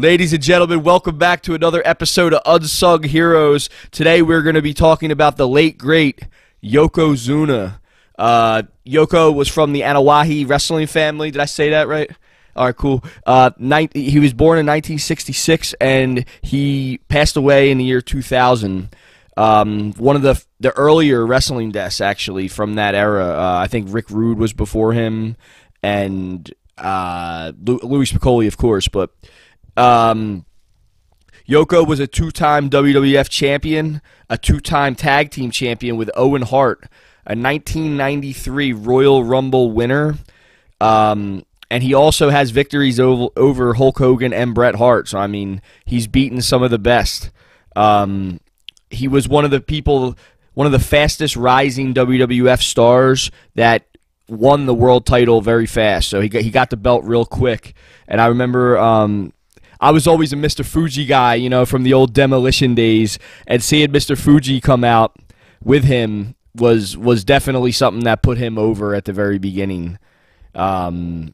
Ladies and gentlemen, welcome back to another episode of Unsung Heroes. Today we're going to be talking about the late, great Yokozuna. Uh, Yoko was from the Anoa'i wrestling family. Did I say that right? All right, cool. Uh, he was born in 1966 and he passed away in the year 2000. Um, one of the the earlier wrestling deaths, actually, from that era. Uh, I think Rick Rude was before him, and uh, Louie Spicolli, of course. But um, Yoko was a two-time WWF champion, a two-time tag team champion with Owen Hart, a 1993 Royal Rumble winner. Um, and he also has victories over, over Hulk Hogan and Bret Hart. So I mean, he's beaten some of the best. Um, he was one of the people, one of the fastest rising WWF stars that won the world title very fast. So he got, he got the belt real quick. And I remember um, I was always a Mr. Fuji guy, you know, from the old demolition days, and seeing Mr. Fuji come out with him was was definitely something that put him over at the very beginning. Um,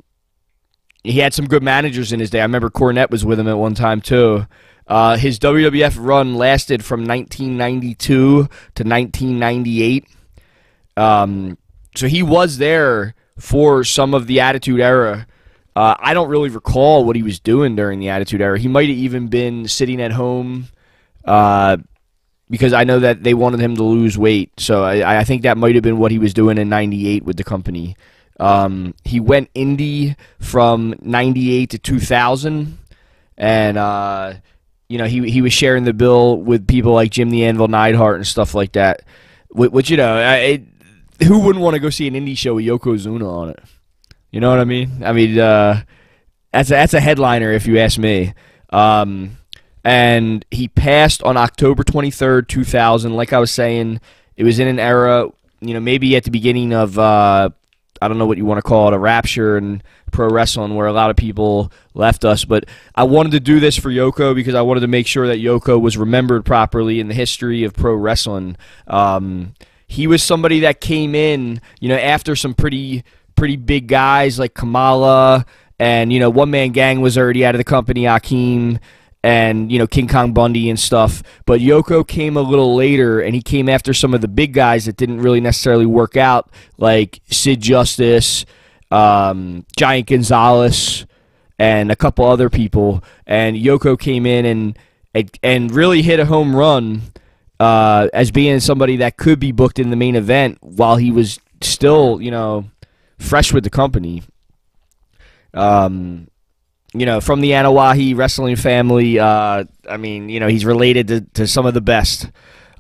he had some good managers in his day. I remember Cornette was with him at one time too. Uh, his WWF run lasted from 1992 to 1998. Um, so he was there for some of the Attitude Era. Uh, I don't really recall what he was doing during the Attitude Era. He might have even been sitting at home uh, because I know that they wanted him to lose weight. So I, I think that might have been what he was doing in '98 with the company. Um, he went indie from '98 to 2000, and uh, you know, he he was sharing the bill with people like Jim the Anvil Neidhart and stuff like that. Which, you know, it, who wouldn't want to go see an indie show with Yokozuna on it? You know what I mean? I mean, uh, that's a, that's a headliner if you ask me. Um, and he passed on October 23rd, 2000. Like I was saying, it was in an era, you know, maybe at the beginning of uh, I don't know what you want to call it, a rapture and pro wrestling where a lot of people left us. But I wanted to do this for Yoko because I wanted to make sure that Yoko was remembered properly in the history of pro wrestling. Um, he was somebody that came in, you know, after some pretty pretty big guys like Kamala and you know One Man Gang was already out of the company, Akeem and you know King Kong Bundy and stuff. But Yoko came a little later, and he came after some of the big guys that didn't really necessarily work out, like Sid Justice, um, Giant Gonzalez, and a couple other people. And Yoko came in and and really hit a home run uh, as being somebody that could be booked in the main event while he was still, you know, fresh with the company. Um, you know, from the Anoa'i wrestling family. Uh, I mean, you know, he's related to, to some of the best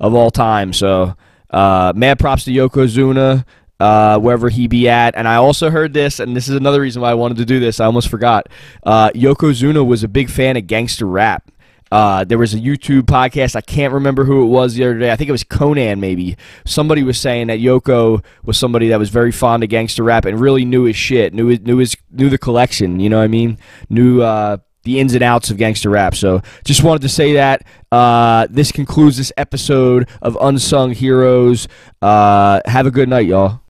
of all time. So, uh, mad props to Yokozuna, uh, wherever he be at. And I also heard this, and this is another reason why I wanted to do this. I almost forgot. Uh, Yokozuna was a big fan of gangster rap. Uh, there was a YouTube podcast. I can't remember who it was the other day. I think it was Konnan, maybe. Somebody was saying that Yoko was somebody that was very fond of gangster rap and really knew his shit, knew his, knew his knew the collection. You know what I mean? Knew uh, the ins and outs of gangster rap. So just wanted to say that. Uh, this concludes this episode of Unsung Heroes. Uh, have a good night, y'all.